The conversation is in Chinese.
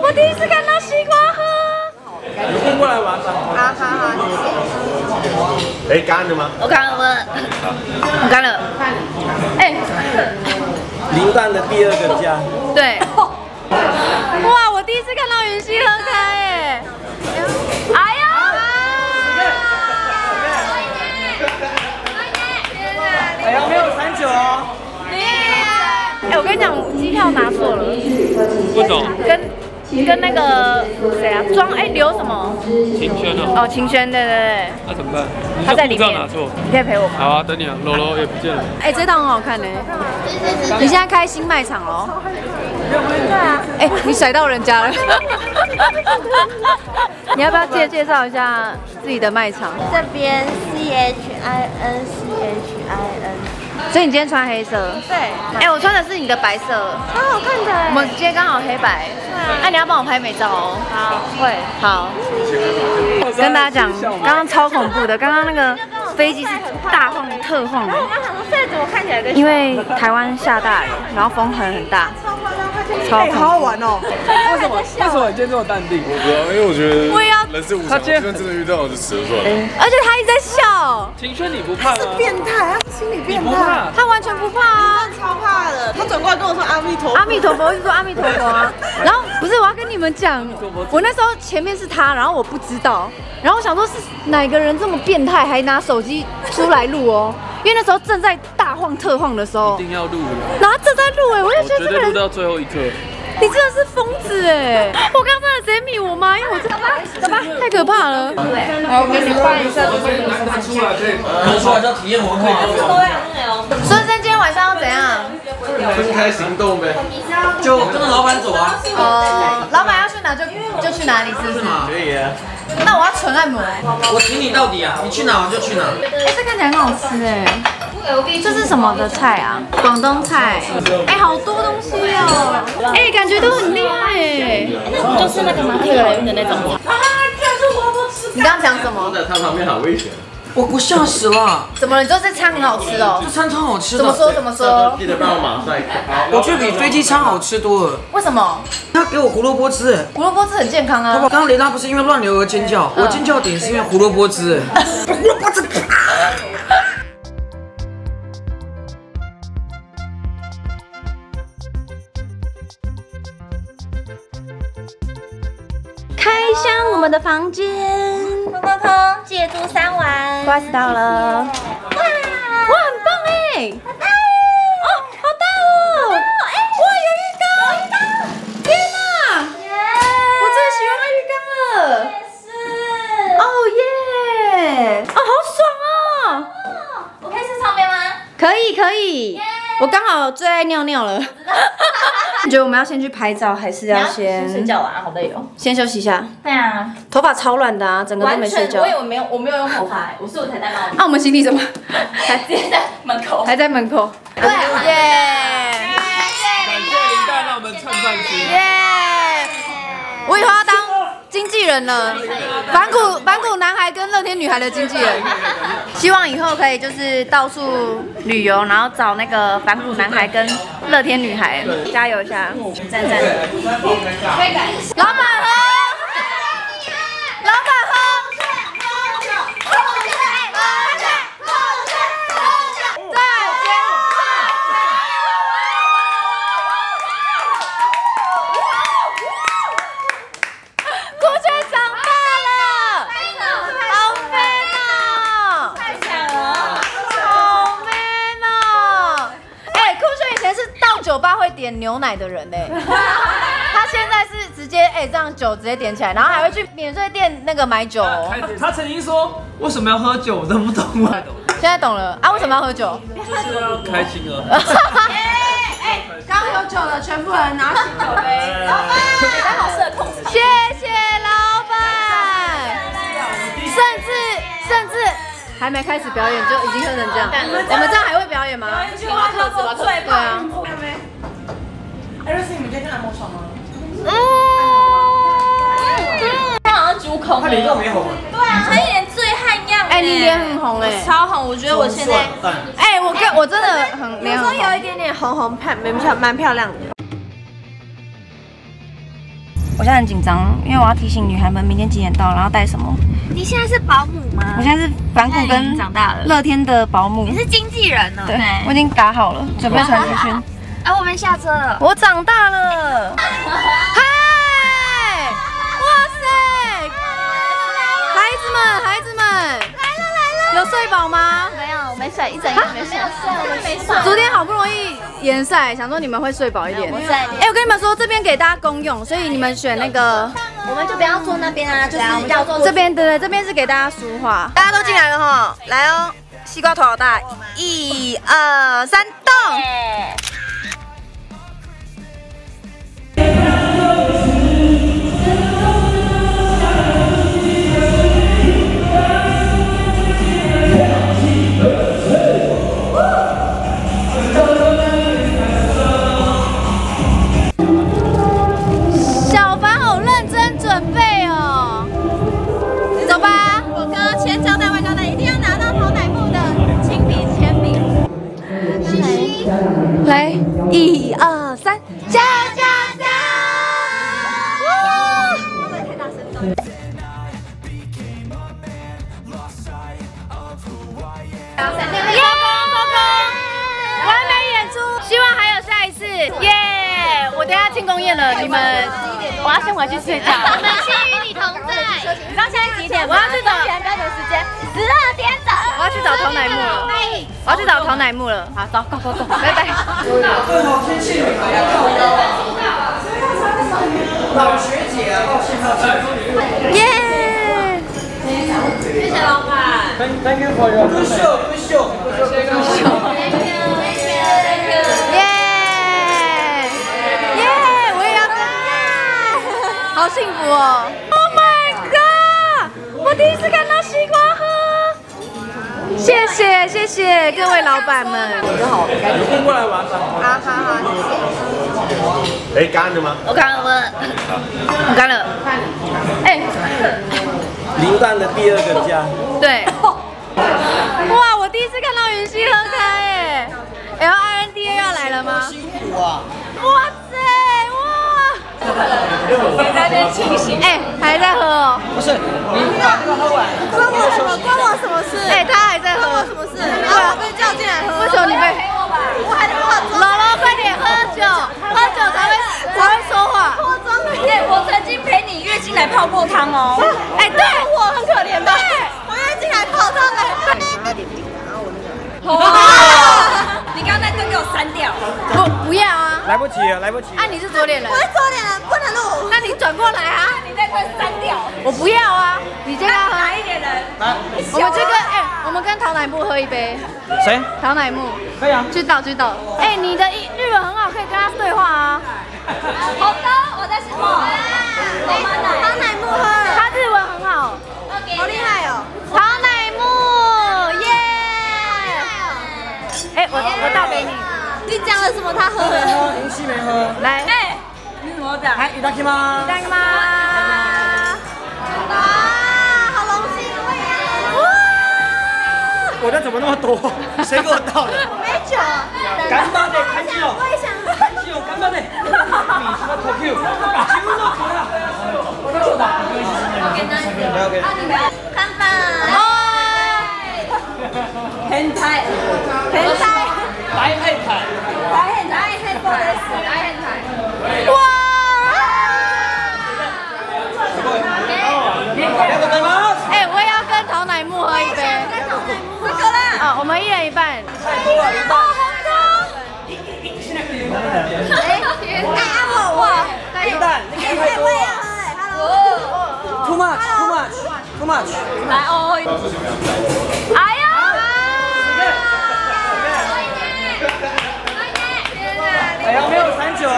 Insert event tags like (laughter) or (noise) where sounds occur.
我第一次看到西瓜喝。有空过来玩吧。好好好，谢谢。哎，干的吗？我干了，我干了。哎，零蛋的第二个家。对。哇，我第一次看到云溪喝开哎。哎呀！哎呀，没有三九哦。哎，我跟你讲，机票拿错了。不懂。跟跟那个谁啊，庄哎刘什么？晴轩哦。哦，晴轩，对对对。那怎么办？他在里面。拿错。你可以陪我吗？好啊，等你啊，柔柔也不见了。哎，这套很好看呢。你现在开新卖场喽？对啊。哎，你甩到人家了。(laughs) 你要不要介介绍一下自己的卖场？这边 C H I N C H。所以你今天穿黑色？对。哎，我穿的是你的白色，超好看的。我们今天刚好黑白。那你要帮我拍美照哦。好，会。好。跟大家讲，刚刚超恐怖的，刚刚那个飞机是大晃特晃的。我刚想说，这怎么看起来跟……因为台湾下大雨，然后风很很大。超好好玩哦！为什么？为什么你今天这么淡定？我不知道，因为我觉得我也要人是无常，他今天真的遇到，我就死了算了。而且他一直在笑。晴轩，你不怕吗？变态，他是心理变态。他完全不怕啊！超怕的。他转过来跟我说阿弥陀佛，阿弥陀佛，我就说阿弥陀佛啊。然后们讲，我那时候前面是他，然后我不知道，然后我想说是哪个人这么变态，还拿手机出来录哦。因为那时候正在大晃特晃的时候，一定要录。然后正在录哎，我就觉得这个人录到最后一刻。你真的是疯子哎！我刚刚真的直接密我妈，因为我这走吧，走吧，太可怕了。好，我给你换一下。拿出来可以，拿出来叫体验文化。孙生今天晚上要怎样？分开行动呗。就跟着老板走啊。哦，老板要去哪就就去哪里，是不是？可以啊。那我要纯按摩。我请你到底啊！你去哪我就去哪。哎，这看起来很好吃哎。这是什么的菜啊？广东菜。哎，好多东西哦。哎，感觉都很厉害哎。那不就是那个马铁人的那种吗？啊，居然是萝卜丝。你刚刚讲什么？在他旁边好危险。我我吓死了。(laughs) 怎么了？你说这餐很好吃哦？(laughs) 这餐超好吃的。怎么说？怎么说？记得帮我马赛。我觉得比飞机餐好吃多了。为什么？他给我胡萝卜汁。胡萝卜汁很健康啊。刚刚雷拉不是因为乱流而尖叫，我尖叫点是因为胡萝卜汁。(laughs) 胡萝卜汁。开箱我们的房间，借住三晚，不好意思到了。哇，哇，很棒哎！哦，好大哦！哎，哇，有浴缸！天哪！我最喜欢浴缸了。也是。哦耶！哦，好爽哦！我可以睡上面吗？可以可以。我刚好最爱尿尿了。(laughs) 你觉得我们要先去拍照，还是要先睡觉啊？好累哦。先休息一下。对啊。头发超乱的啊，整个都没睡觉。我以为没有，我没有用头发，我是我才戴帽子。那 (laughs) 我们行李怎么？还 (laughs) 直接在门口。还在门口。对，耶！感谢林大让我们蹭饭吃。耶！我以后要当经纪人了，反骨反骨男孩跟乐天女孩的经纪人。希望以后可以就是到处旅游，然后找那个反骨男孩跟乐天女孩，加油一下！赞赞！老板喝，老板喝。顾轩长大了，好 man 哦！太强了！好 man 哦！哎，酷炫以前是到酒吧会点牛奶的人哎，他现在是直接哎这样酒直接点起来，然后还会去免税店那个买酒哦。他曾经说为什么要喝酒，我都不懂啊。现在懂了啊？为什么要喝酒？就是要开心啊。(laughs) 哎，刚有酒的全部人拿起酒杯。老板，你刚好适合控制。谢谢老板，甚至甚至还没开始表演就已经喝成这样，我们这样还会表演吗？对啊。哎，你们今天按摩爽吗？嗯，他好像猪孔。他脸都没红。对啊，他一脸醉汉样。哎，你脸很红哎，超红，我觉得我现在。哎，我跟我真的很脸很红。有一点点红红，漂蛮漂蛮漂亮的。我现在很紧张，因为我要提醒女孩们明天几点到，然后带什么。你现在是保姆吗我？现在是反骨跟长大了乐天的保姆你，是经纪人呢？对，我已经打好了，准备传出去。哎，我们下车了。我长大了，(laughs) 嗨，哇塞，孩子们，孩子们，来了来了，有睡饱吗？没有，我没睡，一整夜没睡。没睡。昨天好不容易延赛，想说你们会睡饱一点。我在哎、我跟你们说，这边给大家公用，所以你们选那个我们就不要坐那边啊，就是要坐这边，对对，这边是给大家书画。大家都进来了哈，来哦，西瓜头好大，一二三，动！耶！我等下庆功宴了，你们，我要先回去睡觉。我们心与你同在。你知道现在几点？我要去找，标准时间十二点整。我要去找陶乃木了，我要去找陶乃木了。好，走，走走走，拜拜。老学姐啊，抱歉抱歉。耶！Thank you for your 优秀优秀，耶！耶！我也要跟，好幸福哦！Oh my god！我第一次看到西瓜喝，谢谢谢谢各位老板们。空过来玩吧。好好好，谢谢。哎，干了吗？我干了，我干了。哎，林蛋的第二个家。对。(laughs) 哇，我第一次看到云溪喝开哎！L I N D A 要来了吗？辛苦啊！哇塞，(laughs) 哎，还在喝哦。不是，你把这个喝完，关我什么？关我什么事？哎，他还在喝。关我什么事？对啊，被叫进来喝。为什么你被？我还在化妆。姥姥，快点喝酒，喝酒才会才会说话。化妆的。哎，我曾经陪你月经来泡过汤哦。哎，对，我很可怜吧？我月经来泡汤哎。你刚刚来不及了，来不及。啊，你是左脸人。我是左脸人不能录。那你转过来啊！你在这删掉。我不要啊！你这个喝。哪一点人？我们这个哎，我们跟陶乃木喝一杯。谁？陶乃木。可以啊。去倒去倒。哎，你的日日文很好，可以跟他对话啊。么讲？来，いただきます。好荣幸哇！我的怎么那么多？谁给我倒的？没酒。干巴的，开心哦。我也想。开心哦，干巴的。你什么 Tokyo？把球都出来了。我変態。変態。大黑台。们一人一半。哦，好高。哎，哎，阿我我。零蛋，你给太多我也要喝哎，Hello。Too much, too much, too much。来哦。哎呀！哎呀，没有三九哦。